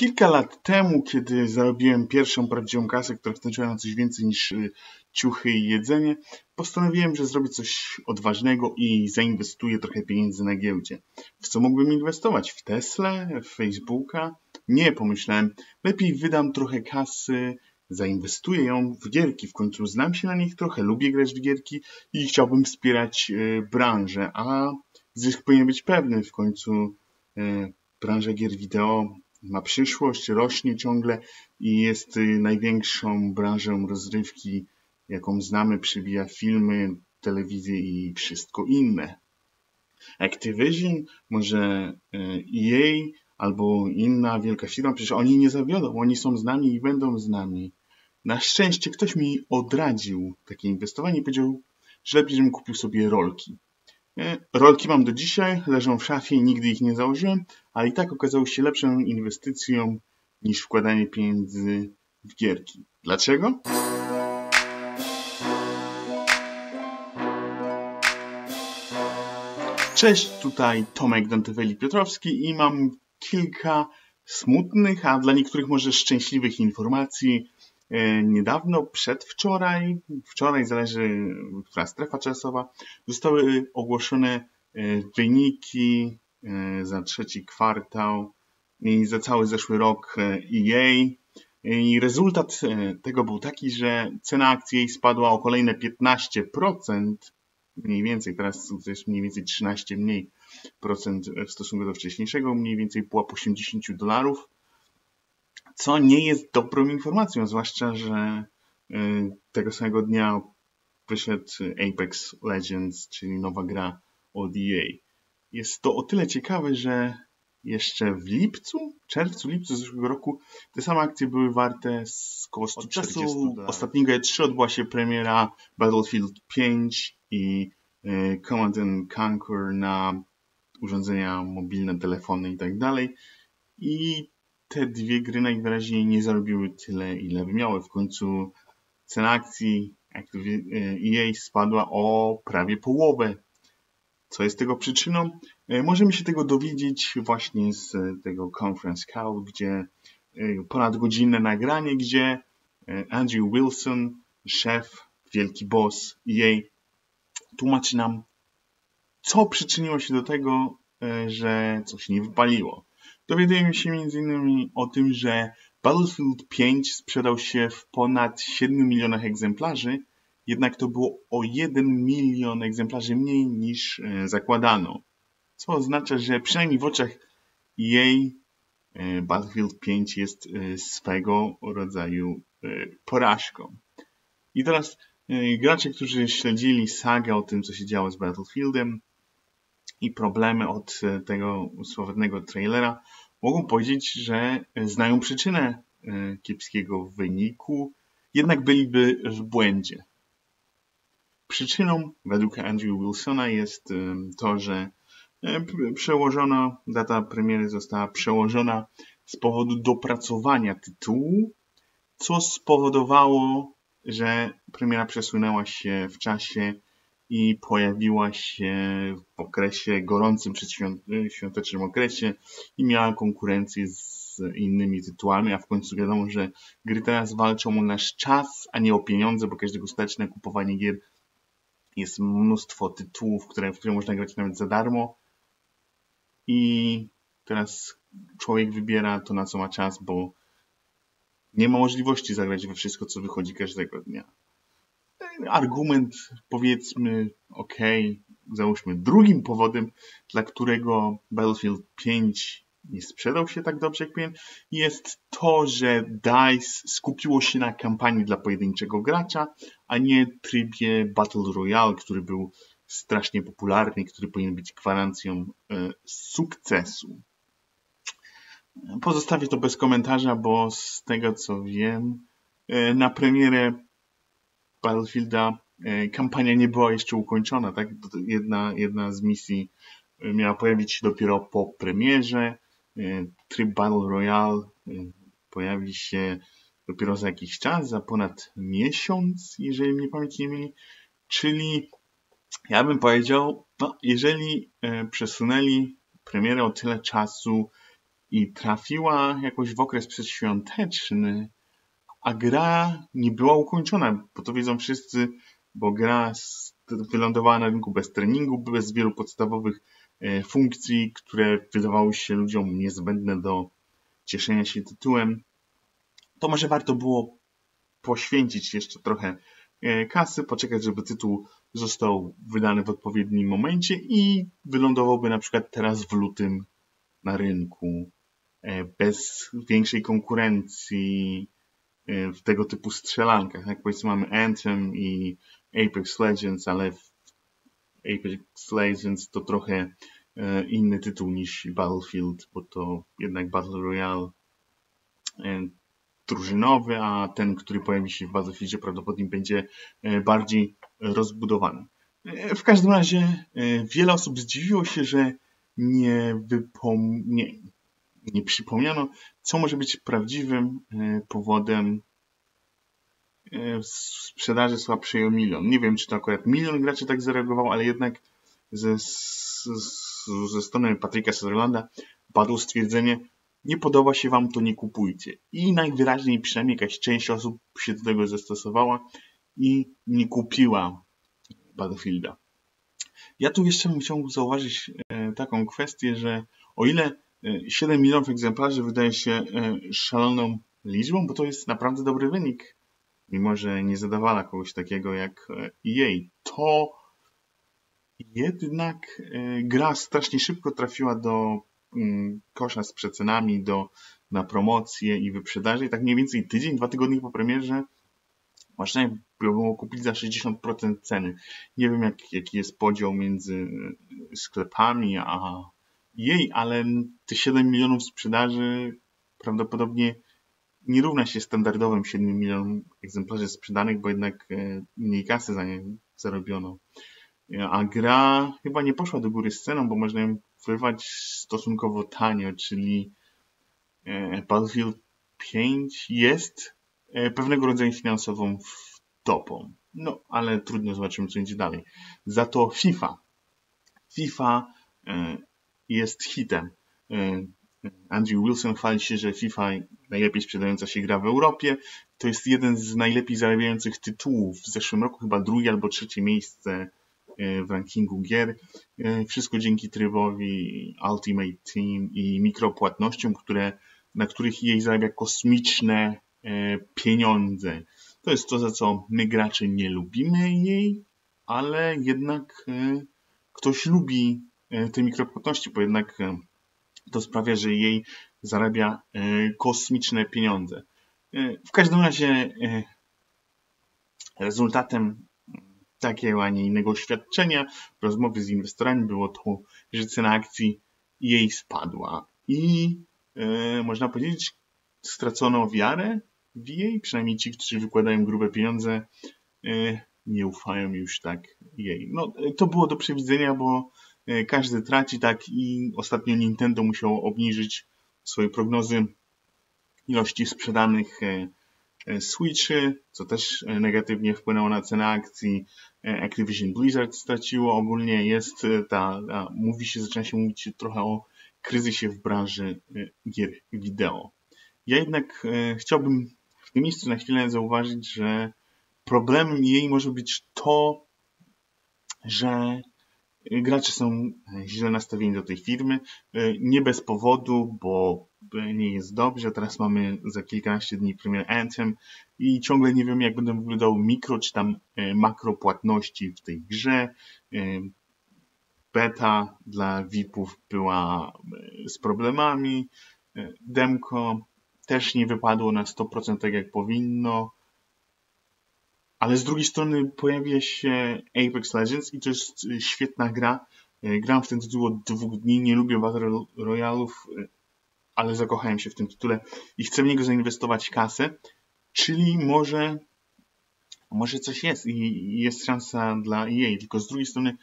Kilka lat temu, kiedy zarobiłem pierwszą prawdziwą kasę, która wstąpiła na coś więcej niż y, ciuchy i jedzenie, postanowiłem, że zrobię coś odważnego i zainwestuję trochę pieniędzy na giełdzie. W co mógłbym inwestować? W Tesla? W Facebooka? Nie, pomyślałem, lepiej wydam trochę kasy, zainwestuję ją w gierki. W końcu znam się na nich trochę, lubię grać w gierki i chciałbym wspierać y, branżę, a zysk powinien być pewny. W końcu y, branża gier wideo ma przyszłość, rośnie ciągle i jest y, największą branżą rozrywki, jaką znamy, przybija filmy, telewizję i wszystko inne. Activision, może EA y, albo inna wielka firma, przecież oni nie zawiodą, oni są z nami i będą z nami. Na szczęście ktoś mi odradził takie inwestowanie i powiedział, że lepiej, żebym kupił sobie rolki. E, rolki mam do dzisiaj, leżą w szafie nigdy ich nie założyłem, ale i tak okazały się lepszą inwestycją niż wkładanie pieniędzy w gierki. Dlaczego? Cześć, tutaj Tomek Danteweli-Piotrowski i mam kilka smutnych, a dla niektórych może szczęśliwych informacji niedawno, przedwczoraj, wczoraj zależy, która strefa czasowa, zostały ogłoszone e, wyniki e, za trzeci kwartał i za cały zeszły rok EA. I rezultat tego był taki, że cena akcji jej spadła o kolejne 15%, mniej więcej, teraz to jest mniej więcej 13 mniej procent w stosunku do wcześniejszego, mniej więcej pułap 80 dolarów co nie jest dobrą informacją, zwłaszcza, że y, tego samego dnia wyszedł Apex Legends, czyli nowa gra od EA. Jest to o tyle ciekawe, że jeszcze w lipcu, czerwcu, lipcu zeszłego roku te same akcje były warte około 140 Od czasu ostatniego E3 odbyła się premiera Battlefield 5 i y, Command and Conquer na urządzenia mobilne, telefony i tak dalej. I te dwie gry najwyraźniej nie zarobiły tyle, ile by miały. W końcu cena akcji EA spadła o prawie połowę. Co jest tego przyczyną? E, możemy się tego dowiedzieć właśnie z tego conference call, gdzie e, ponad godzinne nagranie, gdzie Andrew Wilson, szef, wielki boss EA, tłumaczy nam, co przyczyniło się do tego, że coś nie wypaliło. Dowiadujemy się m.in. o tym, że Battlefield 5 sprzedał się w ponad 7 milionach egzemplarzy, jednak to było o 1 milion egzemplarzy mniej niż e, zakładano. Co oznacza, że przynajmniej w oczach jej e, Battlefield 5 jest e, swego rodzaju porażką. I teraz gracze, którzy śledzili sagę o tym, co się działo z Battlefieldem i problemy od tego sławnego trailera, mogą powiedzieć, że znają przyczynę e, kiepskiego wyniku, jednak byliby w błędzie. Przyczyną, według Andrew Wilsona, jest e, to, że e, przełożono, data premiery została przełożona z powodu dopracowania tytułu, co spowodowało, że premiera przesunęła się w czasie i pojawiła się w okresie gorącym przedświątecznym okresie i miała konkurencję z innymi tytułami, a w końcu wiadomo, że gry teraz walczą o nasz czas, a nie o pieniądze, bo każdego stać na kupowanie gier. Jest mnóstwo tytułów, które, w które można grać nawet za darmo i teraz człowiek wybiera to, na co ma czas, bo nie ma możliwości zagrać we wszystko, co wychodzi każdego dnia argument, powiedzmy, ok, załóżmy drugim powodem, dla którego Battlefield 5 nie sprzedał się tak dobrze jak powinien, jest to, że DICE skupiło się na kampanii dla pojedynczego gracza, a nie trybie Battle Royale, który był strasznie popularny, który powinien być gwarancją e, sukcesu. Pozostawię to bez komentarza, bo z tego co wiem, e, na premierę Battlefielda e, kampania nie była jeszcze ukończona, tak? Jedna, jedna z misji e, miała pojawić się dopiero po premierze. E, tryb Battle Royale pojawi się dopiero za jakiś czas, za ponad miesiąc, jeżeli mnie pamięć nie myli. Czyli ja bym powiedział, no, jeżeli przesunęli premierę o tyle czasu, i trafiła jakoś w okres przedświąteczny, a gra nie była ukończona, bo to wiedzą wszyscy, bo gra wylądowała na rynku bez treningu, bez wielu podstawowych e, funkcji, które wydawały się ludziom niezbędne do cieszenia się tytułem. To może warto było poświęcić jeszcze trochę e, kasy, poczekać, żeby tytuł został wydany w odpowiednim momencie i wylądowałby na przykład teraz w lutym na rynku e, bez większej konkurencji w tego typu strzelankach. Jak powiedzmy mamy Anthem i Apex Legends, ale Apex Legends to trochę e, inny tytuł niż Battlefield, bo to jednak Battle Royale e, drużynowy, a ten, który pojawi się w Battlefieldzie prawdopodobnie będzie e, bardziej rozbudowany. W każdym razie wiele osób zdziwiło się, że nie, wypom... nie, nie przypomniano, co może być prawdziwym powodem E, sprzedaży słabszej o milion. Nie wiem, czy to akurat milion graczy tak zareagował, ale jednak ze, ze strony Patryka Sutherlanda padło stwierdzenie, nie podoba się wam, to nie kupujcie. I najwyraźniej przynajmniej jakaś część osób się do tego zastosowała i nie kupiła Battlefielda. Ja tu jeszcze bym chciał zauważyć e, taką kwestię, że o ile 7 e, milionów egzemplarzy wydaje się szaloną liczbą, bo to jest naprawdę dobry wynik mimo że nie zadawala kogoś takiego jak EA, to jednak gra strasznie szybko trafiła do mm, kosza z przecenami, do, na promocję i wyprzedaży. I tak mniej więcej tydzień, dwa tygodnie po premierze można było kupić za 60% ceny. Nie wiem, jak, jaki jest podział między sklepami a jej, ale te 7 milionów sprzedaży prawdopodobnie nie równa się standardowym 7 milionom egzemplarzy sprzedanych, bo jednak e, mniej kasy za nie zarobiono. E, a gra chyba nie poszła do góry z ceną, bo można ją wyrwać stosunkowo tanio, czyli e, Battlefield 5 jest pewnego rodzaju finansową topą. No, ale trudno zobaczymy, co będzie dalej. Za to FIFA. FIFA jest hitem. Andrew Wilson chwali się, że FIFA najlepiej sprzedająca się gra w Europie. To jest jeden z najlepiej zarabiających tytułów. W zeszłym roku chyba drugie albo trzecie miejsce e, w rankingu gier. E, wszystko dzięki trybowi Ultimate Team i mikropłatnościom, które, na których jej zarabia kosmiczne e, pieniądze. To jest to, za co my gracze nie lubimy jej, ale jednak ktoś lubi te mikropłatności, bo jednak to sprawia, że jej zarabia e, kosmiczne pieniądze. E, w każdym razie e, rezultatem takiego, a nie innego oświadczenia, rozmowy z inwestorami było to, że cena akcji jej spadła. I e, można powiedzieć, stracono wiarę w jej, przynajmniej ci, którzy wykładają grube pieniądze, e, nie ufają już tak jej. No, to było do przewidzenia, bo E, każdy traci, tak i ostatnio Nintendo musiało obniżyć swoje prognozy ilości sprzedanych e, e, Switchy, co też negatywnie wpłynęło na cenę akcji. Activision Blizzard straciło. Ogólnie jest ta, ta mówi się, zaczyna się mówić trochę o kryzysie w branży gier wideo. Ja jednak chciałbym w tym miejscu na chwilę zauważyć, że problemem jej może być to, że Gracze są źle nastawieni do tej firmy. E, nie bez powodu, bo nie jest dobrze. Teraz mamy za kilkanaście dni premier Anthem i ciągle nie wiem, jak będą wyglądały mikro czy tam e, makro płatności w tej grze. E, beta dla VIP-ów była z problemami. Demko też nie wypadło na 100% tak jak powinno ale z drugiej strony pojawia się Apex Legends i to jest y, świetna gra. Y, gram w ten tytuł od dwóch dni, nie lubię Battle Royalów, y, ale zakochałem się w tym tytule i chcę w niego zainwestować kasę, czyli może może coś jest i jest szansa dla EA, tylko z drugiej strony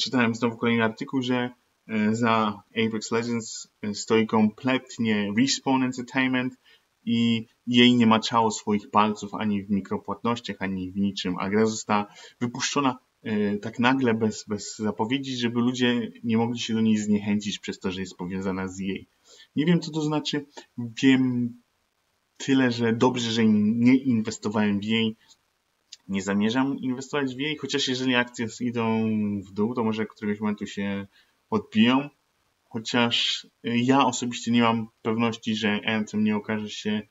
czytałem znowu kolejny artykuł, że za Apex Legends stoi kompletnie Respawn Entertainment, i jej nie maczało swoich palców ani w mikropłatnościach, ani w niczym, a gra została wypuszczona e, tak nagle, bez, bez zapowiedzi, żeby ludzie nie mogli się do niej zniechęcić przez to, że jest powiązana z jej. Nie wiem, co to znaczy. Wiem tyle, że dobrze, że nie inwestowałem w jej. Nie zamierzam inwestować w jej, chociaż jeżeli akcje idą w dół, to może któregoś momentu się odbiją. Chociaż ja osobiście nie mam pewności, że Anthem nie okaże się e,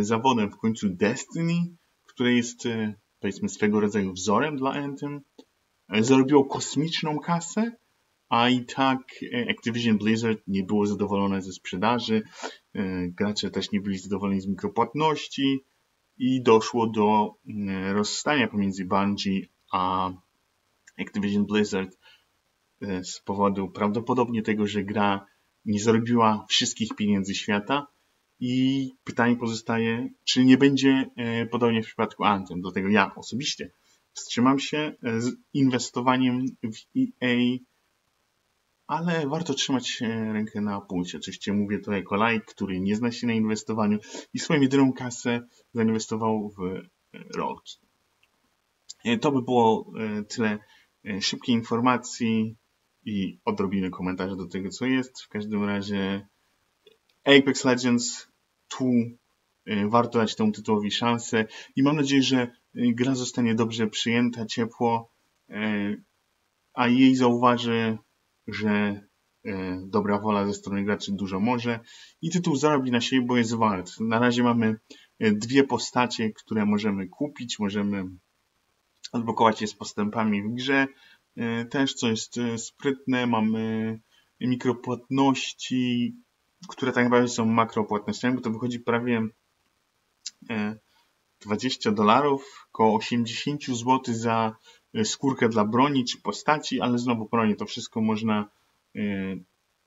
zawodem. W końcu Destiny, które jest e, powiedzmy swego rodzaju wzorem dla Anthem, e, zarobiło kosmiczną kasę, a i tak Activision Blizzard nie było zadowolone ze sprzedaży, gracze też nie byli zadowoleni z mikropłatności i doszło do rozstania pomiędzy Bungie a Activision Blizzard E, z powodu prawdopodobnie tego, że gra nie zarobiła wszystkich pieniędzy świata. I pytanie pozostaje, czy nie będzie e, podobnie w przypadku Anthem. Dlatego ja osobiście wstrzymam się e, z inwestowaniem w EA, ale warto trzymać rękę na pulsie. Oczywiście mówię to jako like, który nie zna się na inwestowaniu i swoją jedyną kasę zainwestował w rolki. To by było tyle szybkiej informacji i odrobinę komentarza do tego, co jest. W każdym razie Apex Legends tu y, warto dać temu tytułowi szansę. I mam nadzieję, że y, gra zostanie dobrze przyjęta, ciepło, y, a jej zauważy, że dobra wola ze strony graczy dużo może. I tytuł zarobi na siebie, bo jest wart. Na razie mamy dwie postacie, które możemy kupić, możemy odblokować je z postępami w grze, E, też co jest e, sprytne, mamy mikropłatności, które tak naprawdę są makropłatnościami, bo to wychodzi prawie 20 e, dolarów, około 80 zł za skórkę dla broni czy postaci, ale znowu broni to wszystko można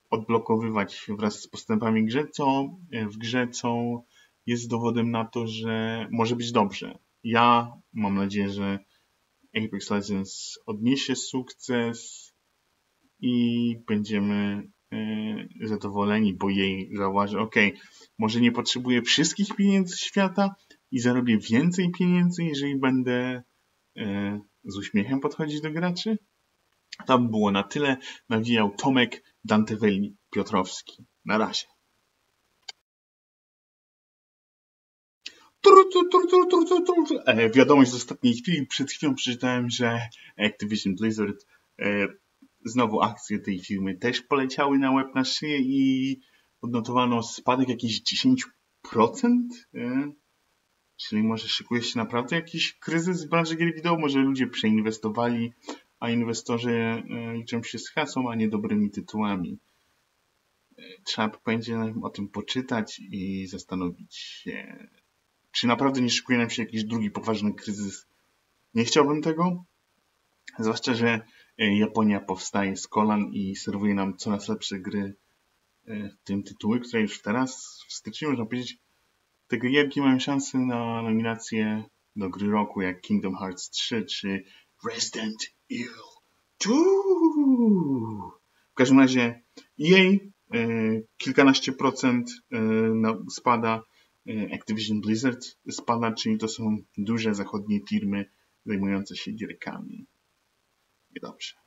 odblokowywać wraz z postępami grze, co, w grze, co jest dowodem na to, że może być dobrze. Ja mam nadzieję, że Apex Legends odniesie sukces i będziemy e, zadowoleni, bo jej zauważy, ok, może nie potrzebuję wszystkich pieniędzy świata i zarobię więcej pieniędzy, jeżeli będę e, z uśmiechem podchodzić do graczy. By było na tyle. Nawijał Tomek Danteweli Piotrowski. Na razie. E, wiadomość z ostatniej chwili. Przed chwilą przeczytałem, że Activision Blizzard e, znowu akcje tej firmy też poleciały na łeb na szyję i odnotowano spadek jakiś 10%. E, czyli może szykuje się naprawdę jakiś kryzys w branży gier wideo. Może ludzie przeinwestowali, a inwestorzy liczą się z hasą, a nie dobrymi tytułami. Trzeba będzie o tym poczytać i zastanowić się, czy naprawdę nie szykuje nam się jakiś drugi poważny kryzys? Nie chciałbym tego. Zwłaszcza, że e, Japonia powstaje z kolan i serwuje nam coraz lepsze gry, e, w tym tytuły, które już teraz w styczniu, można powiedzieć, te gierki mają szansę na nominację do gry roku, jak Kingdom Hearts 3 czy Resident Evil 2. W każdym razie jej e, kilkanaście procent spada E, Activision Blizzard spada, czyli to są duże zachodnie firmy zajmujące się gierkami. پیدا بشه